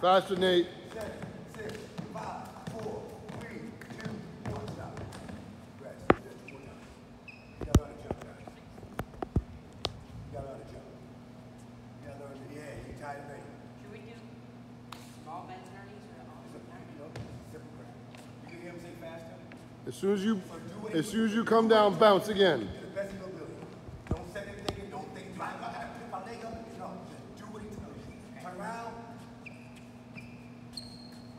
Faster, Nate. seven, six, five, four, three, two, one, stop. Rest, just one. You gotta learn to jump, guys. You gotta learn to jump. You gotta learn to, yeah, you. Should we do small bends in our knees or all? You can hear him say faster? As soon as you, as soon as you come down, bounce again. To the best of your ability. Don't second think it, don't think, I gotta pick my leg up. No, just do what he tells you. Turn around.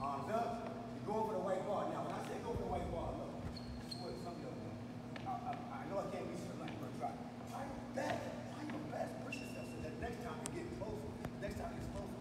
Arms up. You're going for the white bar. Now, when I say go for the white bar, look, this is what some of y'all know. I, I, I know I can't be so like, but try. Try your best. Try your best. Push yourself so that next time you get closer. Next time you get closer.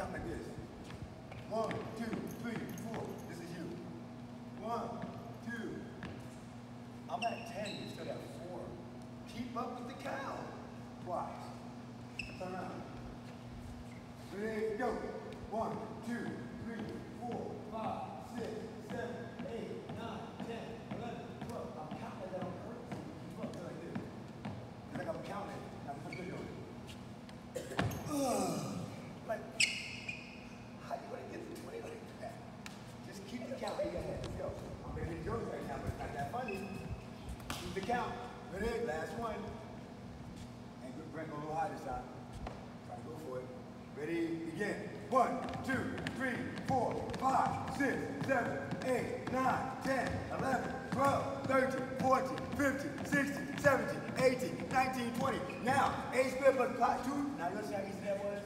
I'm like this. One, two, three, four. This is you. One, two. I'm at 10, you still got four. Keep up with the cow. Twice. Turn around. Ready, go. One, two, three, four, five, six, seven, eight, nine, ten, eleven, twelve. I'm counting that on purpose. Keep up like this. It's like I'm counting. I'm putting it on. Like, how you gonna get to 20 like that? Just keep the count in your head. Let's go. I'm making jokes right now, but it's not that funny. Count. Ready? Last one. And good go a little high this time. Try to go for it. Ready? Begin. One, two, three, four, five, six, seven, eight, nine, ten, eleven, twelve, thirteen, fourteen, fifteen, sixteen, seventeen, eighteen, nineteen, twenty. Now, A squared plus two. Now you understand how easy that was?